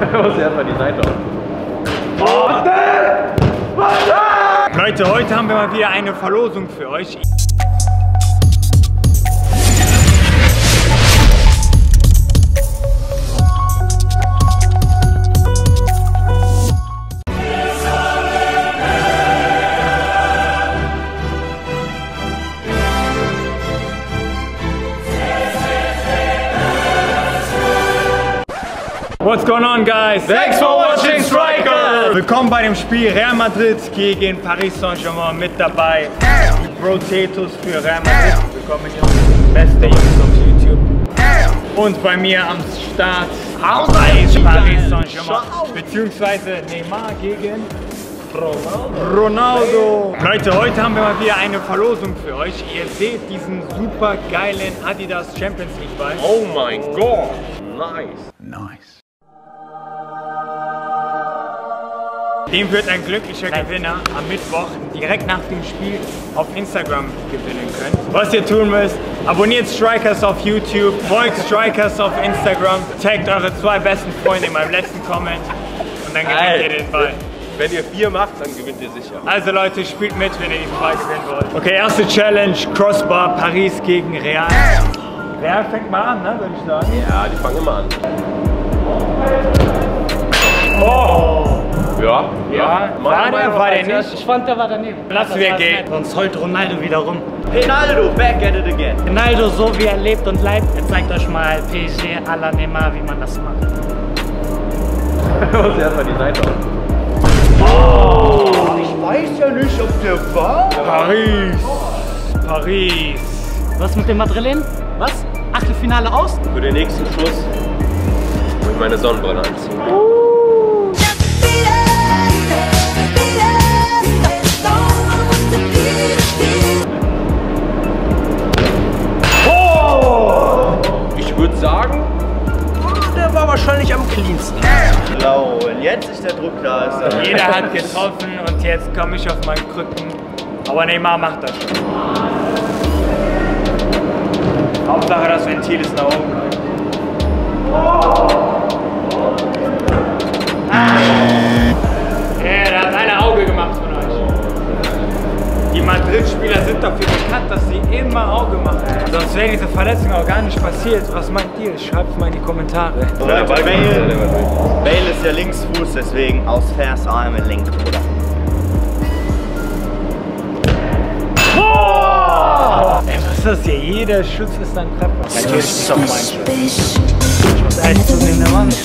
Da muss erstmal die Seite auf. Leute, heute haben wir mal wieder eine Verlosung für euch. Going on, guys? Thanks for watching Striker! Willkommen bei dem Spiel Real Madrid gegen Paris Saint-Germain mit dabei. Die Rotatos für Real Madrid bekommen Jungs. Beste Jungs auf YouTube. Und bei mir am Start Paris Saint-Germain. Beziehungsweise Neymar gegen Ronaldo. Leute, heute haben wir mal wieder eine Verlosung für euch. Ihr seht diesen super geilen Adidas Champions League Ball. Oh mein Gott! Nice. Dem wird ein glücklicher Gewinner am Mittwoch direkt nach dem Spiel auf Instagram gewinnen können. Was ihr tun müsst, abonniert Strikers auf YouTube, folgt Strikers auf Instagram, taggt eure zwei besten Freunde in meinem letzten Comment und dann gewinnt ihr den Ball. Wenn ihr vier macht, dann gewinnt ihr sicher. Also Leute, spielt mit, wenn ihr diesen Ball gewinnen wollt. Okay, erste Challenge, Crossbar, Paris gegen Real. Real fängt mal an, ne, würde ich sagen. Ja, die fangen immer an. Oh! Ja, Ja, war der, war der nicht? Ich fand, der war daneben. Lassen wir gehen. Sonst heult Ronaldo wieder rum. Ronaldo, back at it again. Ronaldo, so wie er lebt und leibt, er zeigt euch mal PSG à la Neymar, wie man das macht. Muss erstmal die Seite auf. Ich weiß ja nicht, ob der war. Paris! Paris! Was mit dem Madrilen? Was? Achtelfinale aus? Für den nächsten Schuss muss ich meine Sonnenbrille anziehen. Ich würde sagen, der war wahrscheinlich am cleansten. Blau, und jetzt ist der Druck da. Ist er. Jeder hat getroffen und jetzt komme ich auf meinen Krücken. Aber Neymar macht das schon. Hauptsache das Ventil ist nach oben. Leute. Sonst wäre diese Verletzung auch gar nicht passiert. Was meint ihr? Schreibt mal in die Kommentare. Oder Bale. Bale ist ja Linksfuß, deswegen aus Vers Arme links, Bruder. Ey, was ist das hier? Jeder Schuss ist ein Treffer. Natürlich ist auch mein Schuss. Ich muss ehrlich zugeben, der war nicht.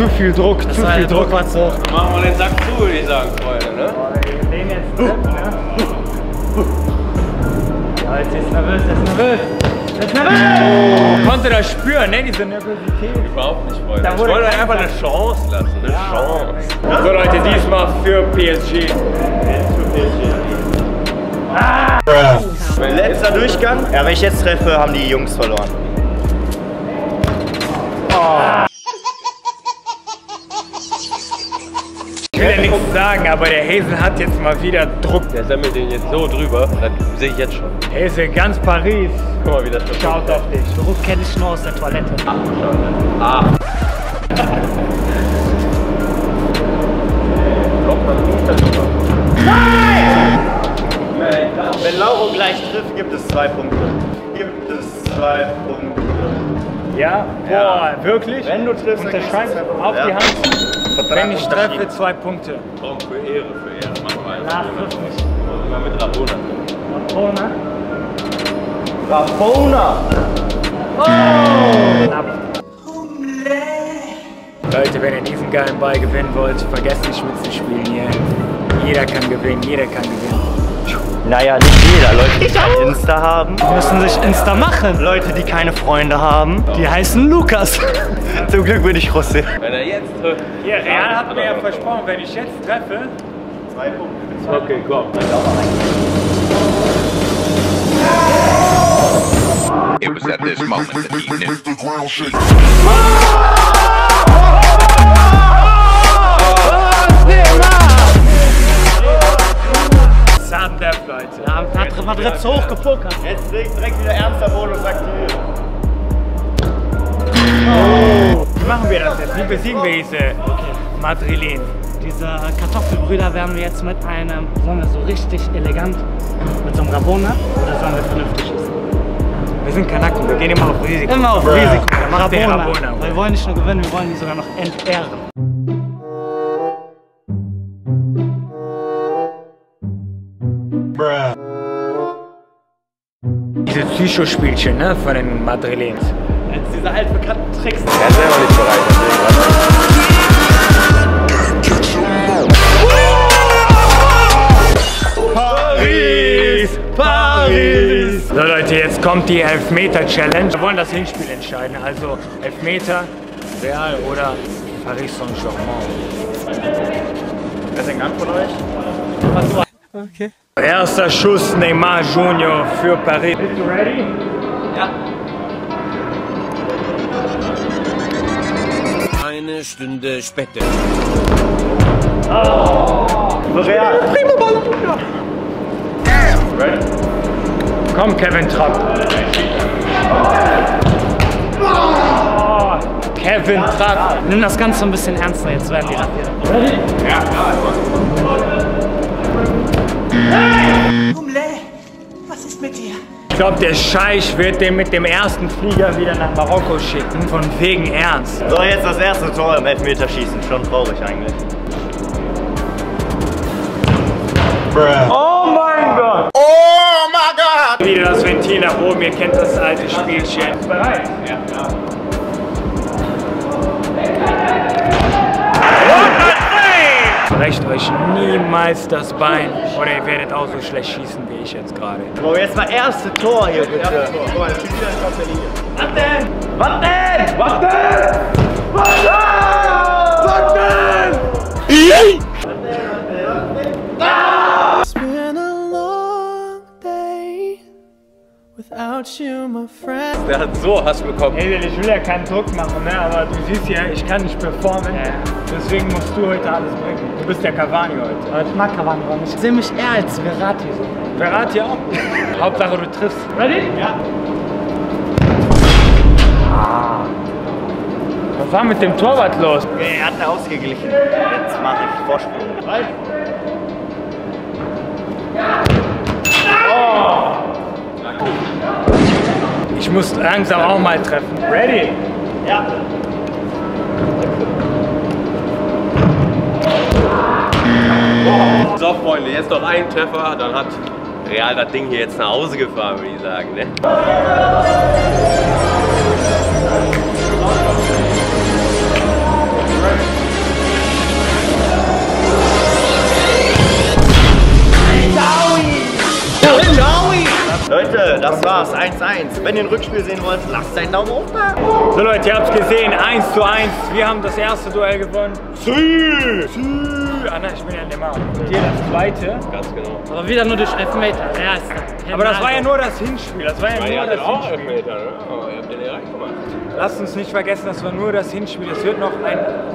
Zu viel Druck, zu viel Druck. war zu hoch. Machen wir den Sack zu, würde ich sagen, Freunde, ne? Den jetzt drin, ne? Ja, jetzt ist nervös, jetzt ist nervös. Jetzt ist nervös! Oh, konnte das spüren, ne? Diese Nervosität. Überhaupt nicht, Freunde. Da Ich wollte euch einfach eine Chance lassen, eine Chance. So Leute, diesmal für PSG. Letzter Durchgang. Ja, wenn ich jetzt treffe, haben die Jungs verloren. Will ja nichts sagen, aber der Hazel hat jetzt mal wieder Druck. Der sammelt den jetzt so drüber, das sehe ich jetzt schon. Hazel, ganz Paris Guck mal, wie das schaut auf dich. Druck kenne ich nur aus der Toilette. Ah. Kommt man nicht darüber. Wenn Lauro gleich trifft, gibt es zwei Punkte. Gibt es zwei Punkte. Ja? Boah, Ja. wirklich? Wenn du triffst, dann zwei auf die Punkte. Hand. Vertrag Wenn ich treffe, zwei Punkte. Komm, für Ehre, für Ehre. Mach mal. Nach nicht. Immer mit Rabona. Ohne. Rabona. Knapp. Leute, wenn ihr diesen geilen Ball gewinnen wollt, vergesst nicht mitzuspielen hier. Jeder kann gewinnen, jeder kann gewinnen. Naja, nicht jeder. Leute, die kein Insta haben. Die müssen sich Insta machen. Leute, die keine Freunde haben. Die heißen Lukas. Zum Glück bin ich Russe. Wenn er jetzt. Hier, Real hat mir ja versprochen, wenn ich jetzt treffe, Zwei Punkte. Okay, komm. It was at this moment that he knew. Leute. Ja, Madrid, Madrid hat so hoch gepokert. Jetzt direkt, direkt wieder ernster Bonus aktiviert. Wie machen wir das jetzt? Wie besiegen wir diese Madrilen? Diese Kartoffelbrüder werden wir jetzt mit einem, sollen wir so richtig elegant, mit so einem Rabona oder sollen wir vernünftig schießen? Wir sind Kanaken, wir gehen immer auf Risiko. Immer auf Risiko. Dann mach den Rabona. Rabona. Weil wir wollen nicht nur gewinnen, wir wollen die sogar noch entehren. Diese Psychospielchen ne, von den Madrilens. Jetzt diese altbekannten Tricks. Er ist selber nicht bereit, deswegen. Paris! Paris! So Leute, jetzt kommt die Elfmeter-Challenge. Wir wollen das Hinspiel entscheiden. Also Elfmeter, Real oder Paris Saint-Germain. Wer ist denn Gang von euch? Erster Schuss Neymar Junior für Paris. Bist du ready? Eine Stunde später. Real. Komm, Kevin Trapp. Oh, Kevin Trapp. Nimm das Ganze ein bisschen ernster, jetzt werden die rasiert. Ich glaube, der Scheich wird den mit dem ersten Flieger wieder nach Marokko schicken. Von wegen Ernst. So, jetzt das erste Tor im Elfmeterschießen. Schon traurig eigentlich. Oh mein Gott! Oh mein Gott! Wieder das Ventil nach oben, ihr kennt das alte Spielchen. Bereit? Brecht euch niemals das Bein oder ihr werdet auch so schlecht schießen wie ich jetzt gerade. So, jetzt mal erste Tor hier bitte. It's been a long day without you, my friend. Der hat so Hass bekommen. Hey, ich will ja keinen Druck machen, ne? aber du siehst ja, ich kann nicht performen. Deswegen musst du heute alles bringen. Du bist der Cavani heute. Aber ich mag Cavani aber nicht. Ich sehe mich eher als Verratti so. Verrat auch. Hauptsache du triffst. Ready? Ja. Was war mit dem Torwart los? Er hat eine ausgeglichen. Jetzt mache ich Vorsprung. Rein. Ich muss langsam auch mal treffen. Ready? Ja. So, Freunde, jetzt noch ein Treffer, dann hat Real das Ding hier jetzt nach Hause gefahren, würde ich sagen. Ne? 1-1. Wenn ihr ein Rückspiel sehen wollt, lasst einen Daumen hoch da. So Leute, ihr habt's gesehen, 1 zu 1. Wir haben das erste Duell gewonnen. Sie! Sie! Ah nein, ich bin ja Neymar. Und hier das zweite. Ganz genau. Aber wieder nur durch Elfmeter. Ja, ist das. Aber das war ja nur das Hinspiel. Das war ja Ja, nur ihr das auch Hinspiel. Elfmeter, ne? Aber ihr habt den ja reingemacht. Lasst uns nicht vergessen, das war nur das Hinspiel. Es wird noch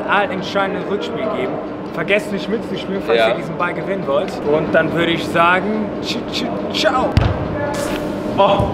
ein entscheidendes Rückspiel geben. Vergesst nicht mitzuspielen, falls Ja. ihr diesen Ball gewinnen wollt. Und dann würde ich sagen, tsch- tsch- ciao. Oh,